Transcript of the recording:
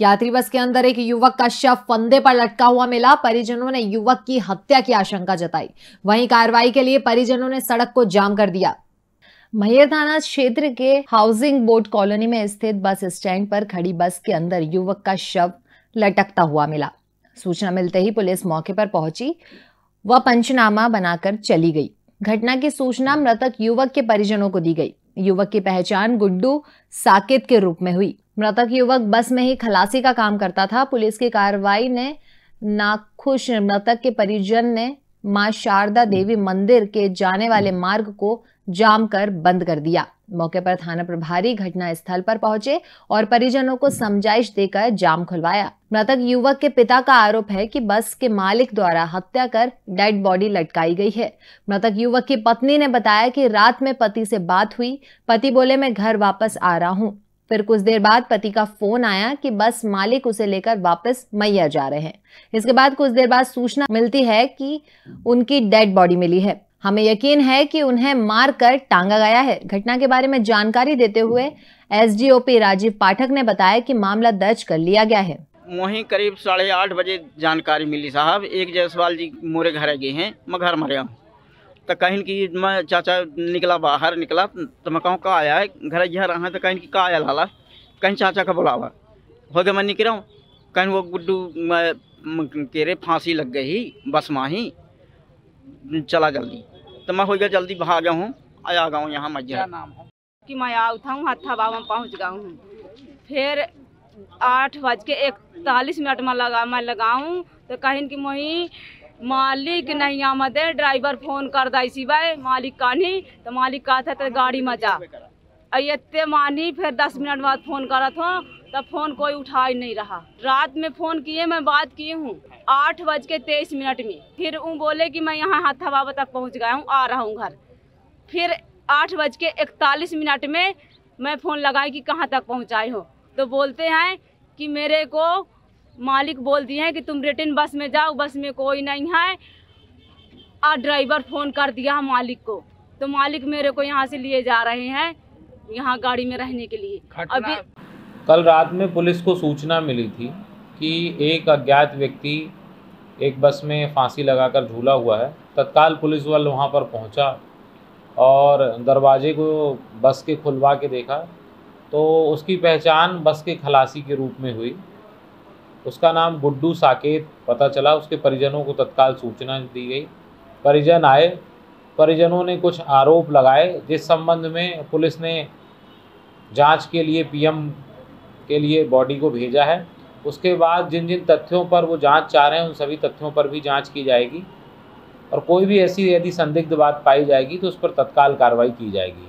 यात्री बस के अंदर एक युवक का शव फंदे पर लटका हुआ मिला। परिजनों ने युवक की हत्या की आशंका जताई। वहीं कार्रवाई के लिए परिजनों ने सड़क को जाम कर दिया। मैयर थाना क्षेत्र के हाउसिंग बोर्ड कॉलोनी में स्थित बस स्टैंड पर खड़ी बस के अंदर युवक का शव लटकता हुआ मिला। सूचना मिलते ही पुलिस मौके पर पहुँची व पंचनामा बनाकर चली गई। घटना की सूचना मृतक युवक के परिजनों को दी गई। युवक की पहचान गुड्डू साकेत के रूप में हुई। मृतक युवक बस में ही खलासी का काम करता था। पुलिस की कार्रवाई ने नाखुश मृतक के परिजन ने माँ शारदा देवी मंदिर के जाने वाले मार्ग को जाम कर बंद कर दिया। मौके पर थाना प्रभारी घटना स्थल पर पहुँचे और परिजनों को समझाइश देकर जाम खुलवाया। मृतक युवक के पिता का आरोप है कि बस के मालिक द्वारा हत्या कर डेड बॉडी लटकाई गई है। मृतक युवक की पत्नी ने बताया कि रात में पति से बात हुई। पति बोले, मैं घर वापस आ रहा हूँ। फिर कुछ देर बाद पति का फ़ोन आया कि बस मालिक उसे लेकर वापस मैया जा रहे हैं। इसके बाद कुछ देर बाद सूचना मिलती है कि उनकी डेड बॉडी मिली है। हमें यकीन है कि उन्हें मार कर टांगा गया है। घटना के बारे में जानकारी देते हुए एसडीओपी राजीव पाठक ने बताया कि मामला दर्ज कर लिया गया है। वहीं करीब साढ़े आठ बजे जानकारी मिली साहब। एक जायसवाल जी मोरे घर गए हैं मैं घर मरे हूँ। तो कहीं की मैं चाचा निकला बाहर निकला तो मैं कहूँ, का आया है? घर यह रहा तो कहीं की का आया लाला? कहीं चाचा का बुलावा। हो गया मैं निकल हूँ। कहीं वो गुड्डू, मैं केरे फांसी लग गई, बस माही। चला जल्दी। तो मैं हो गया जल्दी भागा हूँ, आया हूँ यहाँ मस्जिद नाम है? कि मैं आउट हूँ हथा बाबा पहुँच गया हूँ। फिर आठ बज के इकतालीस मिनट में लगा, मैं लगाऊँ तो कहीं की मोही मालिक नहीं, आमद है ड्राइवर फ़ोन कर दी भाई मालिक कहानी तो मालिक कहा था तो गाड़ी में जा। इतने मानी, फिर दस मिनट बाद फ़ोन करा था तब फ़ोन कोई उठा ही नहीं रहा। रात में फ़ोन किए, मैं बात की हूँ, आठ बज के तेईस मिनट में। फिर वो बोले कि मैं यहाँ हाथा बाबा तक पहुँच गया हूँ, आ रहा हूँ घर। फिर आठ बज के इकतालीस मिनट में मैं फ़ोन लगाई कि कहाँ तक पहुँचाए हो। तो बोलते हैं कि मेरे को मालिक बोल दिए हैं कि तुम रिटर्न बस में जाओ बस में कोई नहीं है। और ड्राइवर फ़ोन कर दिया मालिक को। तो मालिक मेरे को यहाँ से लिए जा रहे हैं यहाँ गाड़ी में रहने के लिए। अभी कल रात में पुलिस को सूचना मिली थी कि एक अज्ञात व्यक्ति एक बस में फांसी लगाकर झूला हुआ है। तत्काल पुलिस वाल वहाँ पर पहुँचा और दरवाजे को बस के खुलवा के देखा। तो उसकी पहचान बस के खलासी के रूप में हुई। उसका नाम गुड्डू साकेत पता चला। उसके परिजनों को तत्काल सूचना दी गई। परिजन आए। परिजनों ने कुछ आरोप लगाए, जिस संबंध में पुलिस ने जाँच के लिए, पीएम के लिए बॉडी को भेजा है। उसके बाद जिन जिन तथ्यों पर वो जाँच चाह रहे हैं, उन सभी तथ्यों पर भी जाँच की जाएगी। और कोई भी ऐसी यदि संदिग्ध बात पाई जाएगी तो उस पर तत्काल कार्रवाई की जाएगी।